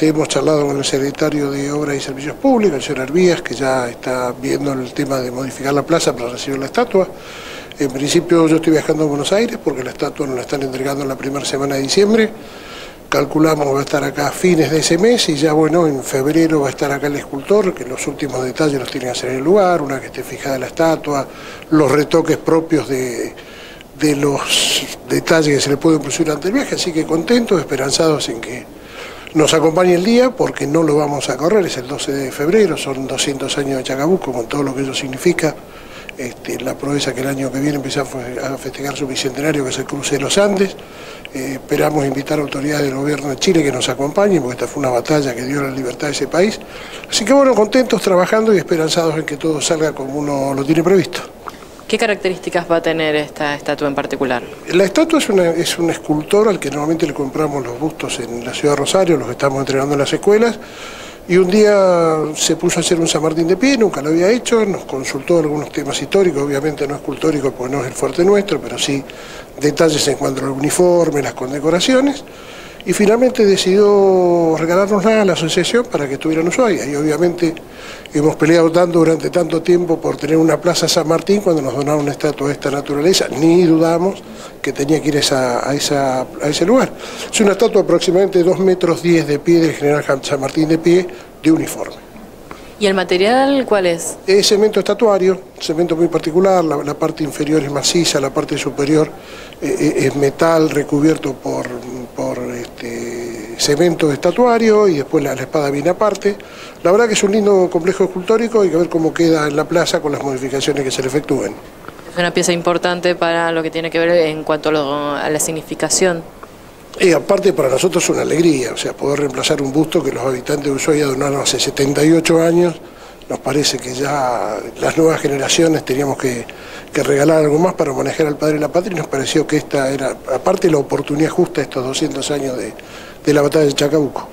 Hemos charlado con el secretario de Obras y Servicios Públicos, el señor Arbías, que ya está viendo el tema de modificar la plaza para recibir la estatua. En principio yo estoy viajando a Buenos Aires porque la estatua nos la están entregando en la primera semana de diciembre. Calculamos va a estar acá a fines de ese mes y ya bueno, en febrero va a estar acá el escultor, que los últimos detalles los tiene que hacer en el lugar, una que esté fijada la estatua, los retoques propios de, de los detalles que se le pueden producir ante el viaje, así que contentos, esperanzados en que nos acompañe el día, porque no lo vamos a correr, es el 12 de febrero, son 200 años de Chacabuco, con todo lo que ello significa, este, la proeza que el año que viene empezamos a festejar su bicentenario, que es el cruce de los Andes, eh, esperamos invitar a autoridades del gobierno de Chile que nos acompañen, porque esta fue una batalla que dio la libertad de ese país, así que bueno, contentos, trabajando y esperanzados en que todo salga como uno lo tiene previsto. ¿Qué características va a tener esta estatua en particular? La estatua es, una, es un escultor al que normalmente le compramos los bustos en la ciudad de Rosario, los estamos entregando en las escuelas, y un día se puso a hacer un San Martín de pie, nunca lo había hecho, nos consultó algunos temas históricos, obviamente no escultórico porque no es el fuerte nuestro, pero sí detalles en cuanto al uniforme, las condecoraciones, y finalmente decidió regalárnosla a la asociación para que estuviera en Ushuaia, y obviamente hemos peleado tanto durante tanto tiempo por tener una plaza San Martín cuando nos donaron una estatua de esta naturaleza, ni dudamos que tenía que ir a, a ese lugar. Es una estatua aproximadamente de 2 metros 10 de pie del general San Martín de pie de uniforme. ¿Y el material cuál es? Es cemento estatuario, cemento muy particular, la, parte inferior es maciza, la parte superior eh, eh, es metal recubierto por, por este, cemento estatuario y después la, espada viene aparte. La verdad que es un lindo complejo escultórico, hay que ver cómo queda en la plaza con las modificaciones que se le efectúen. Es una pieza importante para lo que tiene que ver en cuanto a la significación y aparte para nosotros es una alegría, o sea, poder reemplazar un busto que los habitantes de Ushuaia donaron hace 78 años, nos parece que ya las nuevas generaciones teníamos que, regalar algo más para manejar al padre de la patria y nos pareció que esta era, aparte la oportunidad justa estos 200 años de, de la batalla de Chacabuco.